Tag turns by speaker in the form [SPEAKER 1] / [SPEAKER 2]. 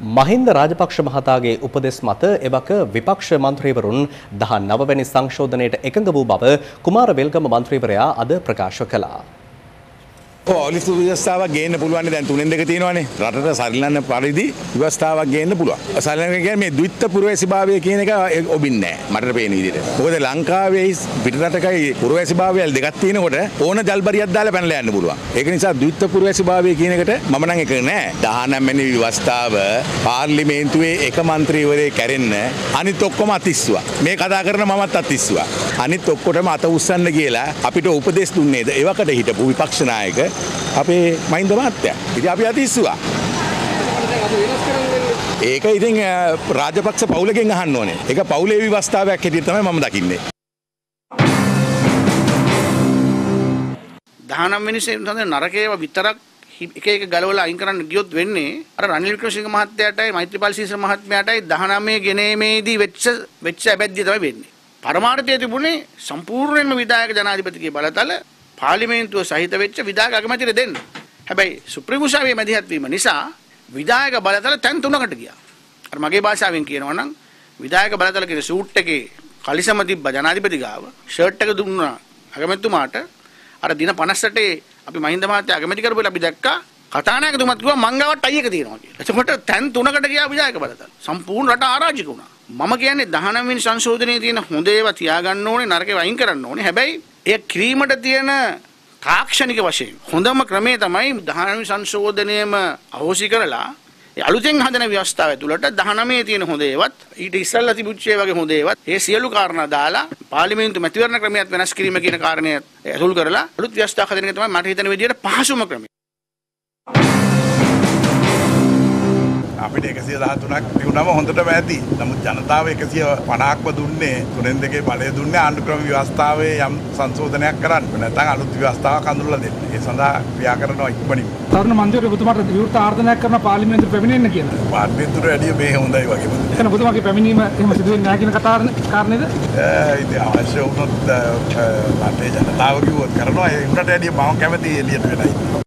[SPEAKER 1] මහින්ද රාජපක්ෂ මහතාගේ උපදෙස් මත එවක විපක්ෂ මන්ත්‍රීවරුන් දහ නවවැනි සංශෝධනයට එකඟ වූ බව කුමාර වෙල්ගම මන්ත්‍රීවරයා අද ප්‍රකාශ කළා.
[SPEAKER 2] ඔලිතු ව්‍යවස්ථාවක් ගේන්න පුළුවන් දැන් තුනෙන් දෙක තියෙනවානේ. රටට සරිලන්න පරිදි ව්‍යවස්ථාවක් ගේන්න පුළුවන්. සරිලන කියන්නේ මේ ද්විත්ත පුරවැසිභාවය කියන එක ඔබින් නෑ. මට පේන විදිහට. මොකද ලංකාවේ පිටරටකයි පුරවැසිභාවය දෙකක් තියෙනකොට ඕන ජල්බරියක් දාලා පැනලා යන්න පුළුවන්. ඒක නිසා ද්විත්ත පුරවැසිභාවය කියන එකට මම නම් එක නෑ. 19 වෙනි ව්‍යවස්ථාව පාර්ලිමේන්තුවේ එක മന്ത്രിවරේ කැරෙන්න අනිත් ඔක්කොම අතිස්සුවා. මේ කතා කරන මමත් අතිස්සුවා. අනිත් ඔක්කොටම අත උස්සන්න කියලා අපිට උපදෙස් දුන්නේද එවකට හිටපු විපක්ෂ නායක අපේ මහින්ද මහත්තයා. ඉතින් අපි අතිස්සුවා. ඒක ඉතින් රාජපක්ෂ පවුලකින් අහන්න ඕනේ. ඒක පවුලේ විවස්ථාවයක් හැටියට තමයි මම දකින්නේ.
[SPEAKER 3] දහනම් මිනිස්සු හොඳ නරකේව විතරක් එක එක ගලවලා අයින් කරන්න ගියොත් වෙන්නේ අර රනිල් වික්‍රමසිංහ මහත්තයාටයි මෛත්‍රීපාල සීසර මහත්මයාටයි 19 ගෙනීමේදී වෙච්ච වෙච්ච අබැද්දිය තමයි වෙන්නේ. පරමාර්ථය තිබුණේ සම්පූර්ණයෙන්ම විධායක ජනාධිපතිගේ බලතල පාර්ලිමේන්තුව සහිත වෙච්ච විධායක අගමැතිට දෙන්න. හැබැයි සුප්‍රීම උසාවියේ මැදිහත් වීම නිසා විධායක බලතල තැන් තුනකට ගියා. අර මගේ භාෂාවෙන් කියනවා නම් විධායක බලතල කියන සූට් එකේ කලිසම තිබ්බ ජනාධිපති ගාව ෂර්ට් එක දුන්නා අගමැතිතුමාට අර දින 58 අපි මහින්ද මහත්තයා අගමැති කරපු වෙලාව අපි දැක්කා කතානායකතුමත් කිව්වා මං ගාව ටයි එක තියෙනවා කියලා. එතකොට තැන් තුනකට ගියා විධායක බලතල. සම්පූර්ණ රට ආරාජික වුණා. මම කියන්නේ 19 වෙනි සංශෝධනයේ තියෙන හොඳ ඒවා තියාගන්න ඕනේ නරකේ වයින් කරන්න ඕනේ. හැබැයි එය කිරීමට තියෙන තාක්ෂණික වශයෙන් හොඳම ක්‍රමේ තමයි 19 සංශෝධනයේම අහෝසි කරලා අලුතෙන් හදන ව්‍යවස්ථාව ඇතුළට 19 තියෙන හොඳ ඒවත් ඊට ඉස්සල්ලා තිබුච්ච ඒ වගේ හොඳ ඒවත් ඒ සියලු කාරණා දාලා පාර්ලිමේන්තු මැතිවරණ ක්‍රමයක් වෙනස් කිරීම කියන කාරණය ඇතුල් කරලා අලුත් ව්‍යවස්ථාවක් හදන එක තමයි මට හිතෙන විදිහට පහසුම ක්‍රමය.
[SPEAKER 4] එකසිය දහතුනක් තිවුණම හොඳටම ඇති නමුත් ජනතාව එකසිය පනාක්ම දුන්නේ තුනෙන් දෙකේ බලය දුන්නේ ආණ්ඩුක්‍රම ව්‍යවස්ථාවේ යම් සංශෝධනයක් කරන්න නැත්නම් අලුත් ව්‍යවස්ථාවක් හඳුන්වලා දෙන්න. ඒ සඳහා ක්‍රියා කරනවා ඉක්මනින්.
[SPEAKER 5] තරුණ මන්ත්‍රීවරු ඔබතුමාට විවෘත ආර්දනයක් කරන පාර්ලිමේන්තු පැමිණෙන්න කියලා.
[SPEAKER 4] පාර්ලිමේන්තුවට වැඩිය මේ හොඳයි වගේම.
[SPEAKER 5] එතන ඔබතුමාගේ පැමිණීම එහෙම සිදු වෙන්නේ නැහැ කියන කතාවනේ කාරණේද?
[SPEAKER 4] ඉතින් අවශ්‍ය වුණොත් රටේ ජනතාව කිව්වොත් කරනවා ඒ උන්ට වැඩිය මම කැමති එළියට වෙනයි.